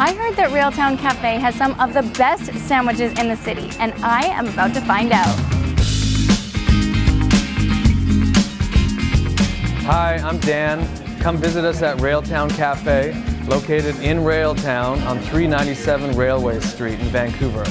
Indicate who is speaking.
Speaker 1: I heard that Railtown Cafe has some of the best sandwiches in the city, and I am about to find out.
Speaker 2: Hi, I'm Dan. Come visit us at Railtown Cafe, located in Railtown on 397 Railway Street in Vancouver.